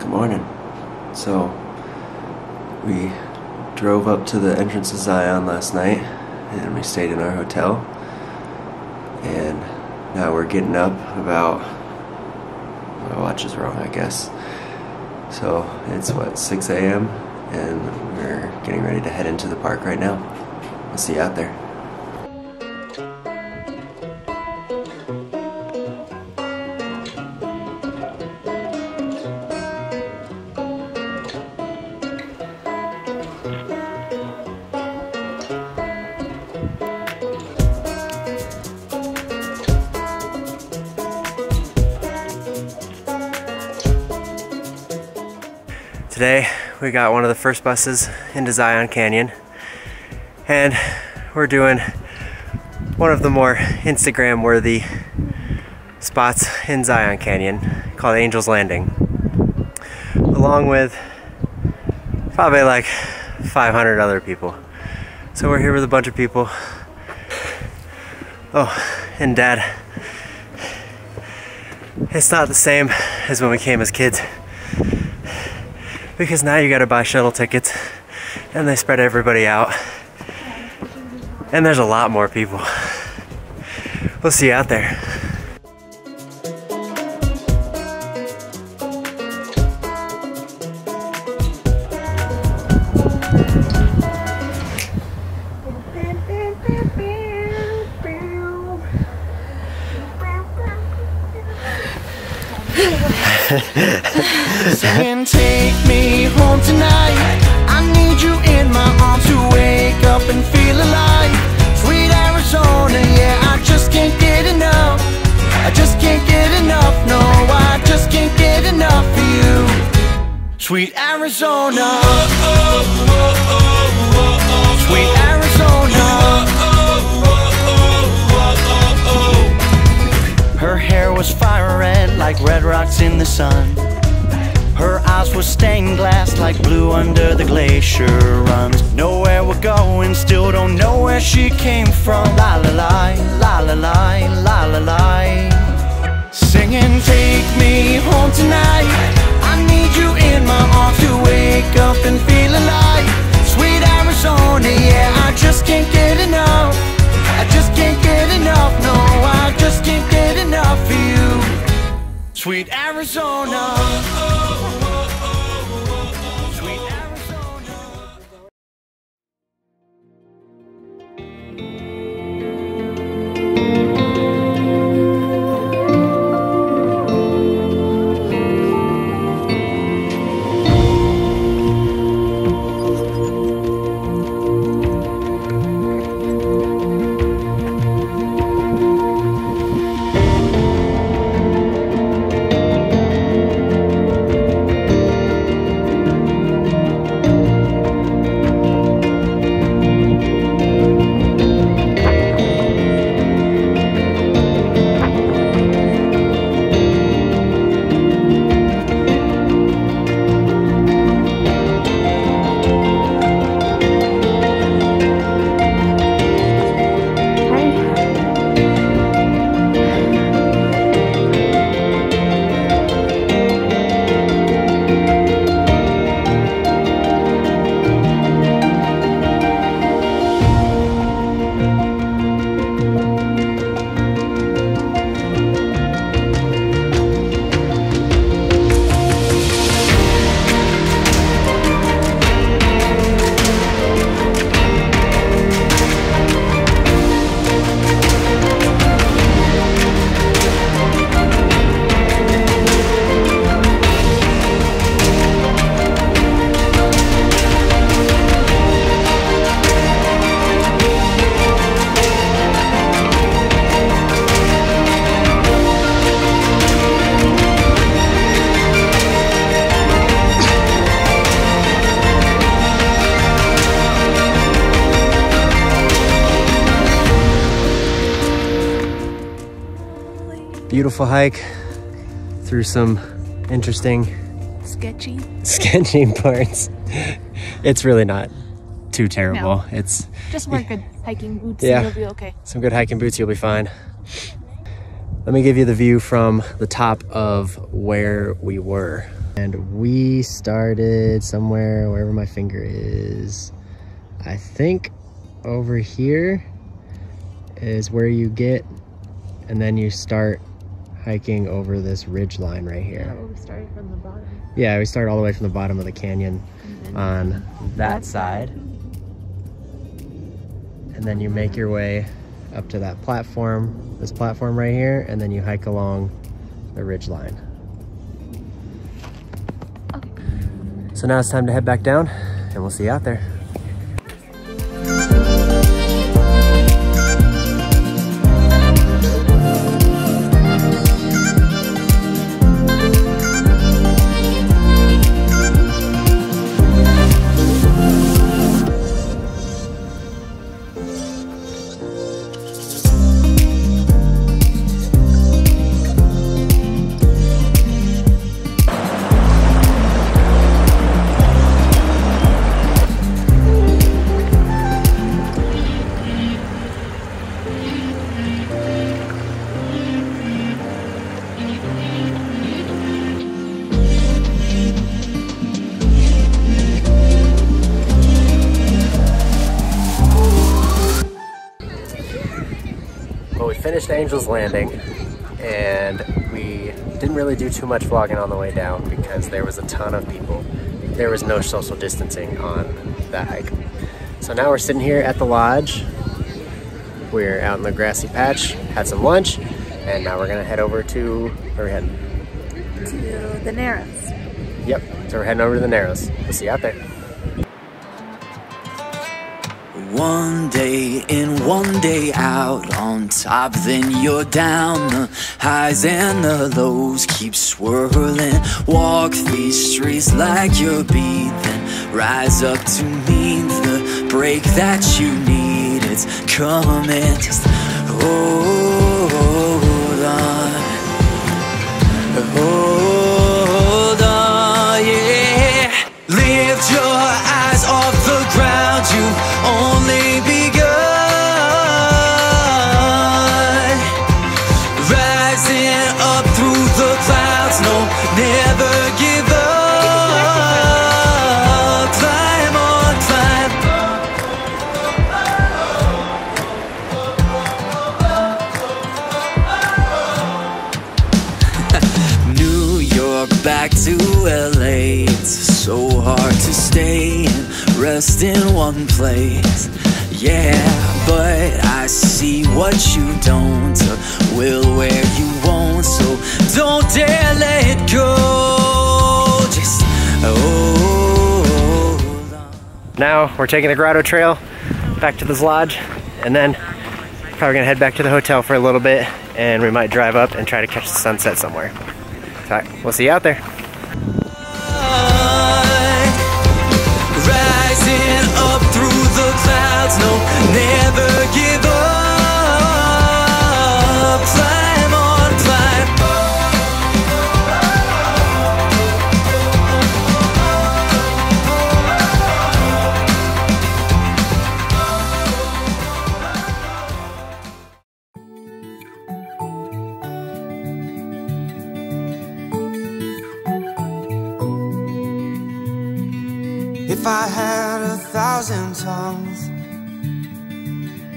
Good morning. So, we drove up to the entrance of Zion last night and we stayed in our hotel. And now we're getting up about. My watch is wrong, I guess. So, it's what, 6 a.m.? And we're getting ready to head into the park right now. We'll see you out there. Today we got one of the first buses into Zion Canyon and we're doing one of the more Instagram worthy spots in Zion Canyon called Angel's Landing along with probably like 500 other people. So we're here with a bunch of people. Oh, and dad. It's not the same as when we came as kids because now you gotta buy shuttle tickets and they spread everybody out. And there's a lot more people. We'll see you out there. Saying take me home tonight. I need you in my arms to wake up and feel alive. Sweet Arizona, yeah, I just can't get enough. I just can't get enough, no, I just can't get enough of you. Sweet Arizona. Sweet Arizona like in the sun her eyes were stained glass like blue under the glacier runs. Nowhere we're going, still don't know where she came from. La la la, la la la, la la la. Singing, take me home tonight. I need you in my arms to wake Beautiful hike through some interesting sketchy. sketchy parts. It's really not too terrible. No. It's Just wear good hiking boots Yeah. and you'll be okay. some good hiking boots, you'll be fine. Let me give you the view from the top of where we were. And we started somewhere, wherever my finger is. I think over here is where you get, and then you start hiking over this ridge line right here. Yeah, we started from the bottom. Yeah, we start all the way from the bottom of the canyon on that side. And then you make your way up to that platform, this platform right here, and then you hike along the ridge line. Okay. So now it's time to head back down, and we'll see you out there. Well, we finished Angel's Landing, and we didn't really do too much vlogging on the way down because there was a ton of people. There was no social distancing on that hike. So now we're sitting here at the lodge. We're out in the grassy patch, had some lunch, and now we're gonna head over to, where are we heading? to the Narrows. Yep, so we're heading over to the Narrows. We'll see you out there. One day in, one day out, on top, then you're down. The highs and the lows keep swirling. Walk these streets like you're breathing. Rise up to meet the break that you need. It's coming. Just hold on. Hold LA. It's so hard to stay and rest in one place. Yeah, but I see what you don't, uh, will where you won't. So don't dare let it go. Just hold on. Now we're taking the Grotto Trail back to this lodge, and then probably gonna head back to the hotel for a little bit, and we might drive up and try to catch the sunset somewhere. So we'll see you out there. Clouds, no, never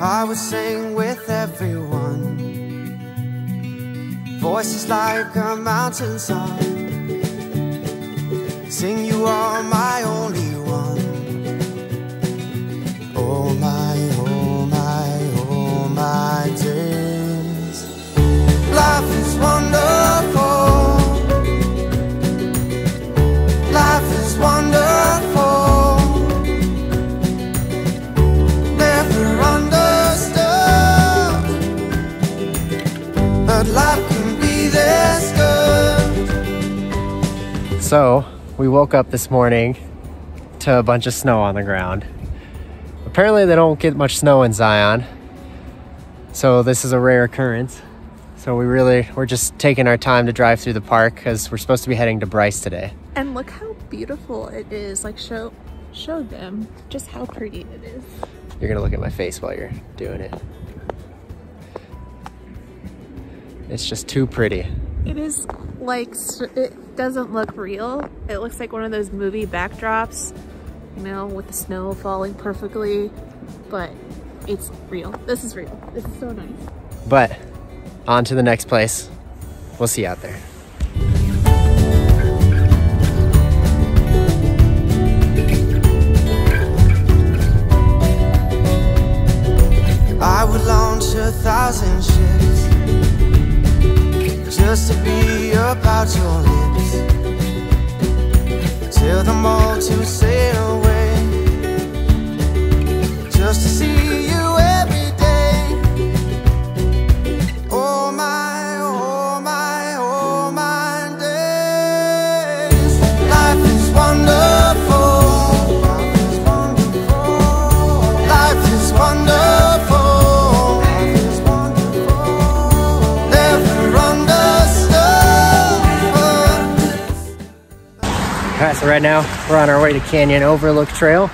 I would sing with everyone. Voices like a mountain song. Sing you are my only So we woke up this morning to a bunch of snow on the ground. Apparently, they don't get much snow in Zion, so this is a rare occurrence. So we really we're just taking our time to drive through the park because we're supposed to be heading to Bryce today. And look how beautiful it is. Like show show them just how pretty it is. You're gonna look at my face while you're doing it. It's just too pretty. It is like, it doesn't look real. It looks like one of those movie backdrops, you know, with the snow falling perfectly, but it's real. This is real. This is so nice. But on to the next place. We'll see you out there. Right, now we're on our way to Canyon Overlook Trail.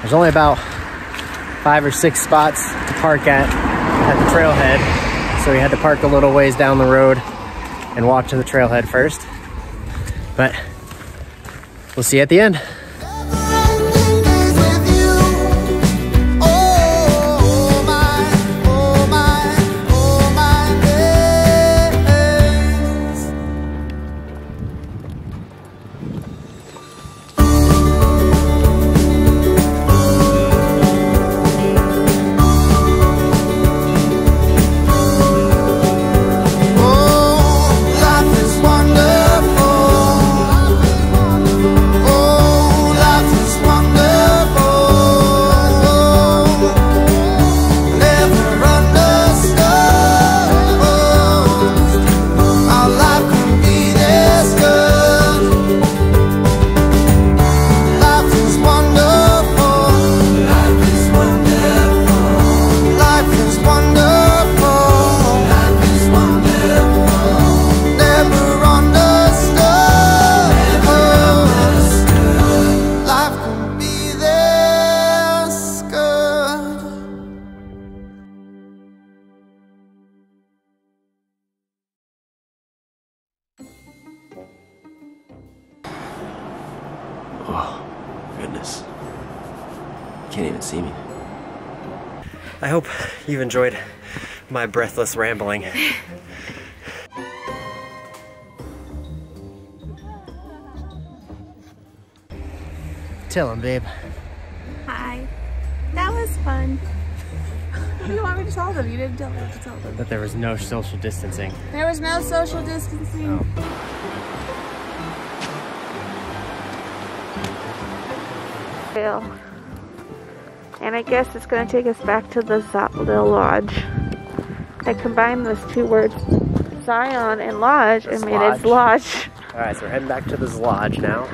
There's only about five or six spots to park at at the trailhead, so we had to park a little ways down the road and walk to the trailhead first. But we'll see you at the end. Even see me. I hope you've enjoyed my breathless rambling. Tell him, babe. Hi. That was fun. What do you want me to tell them? You didn't tell me what to tell them. That there was no social distancing. There was no social distancing. Oh. Bill. And I guess it's going to take us back to the, Zo- the lodge. I combined those two words, Zion and lodge, and made it Zodge. All right, so we're heading back to this lodge now.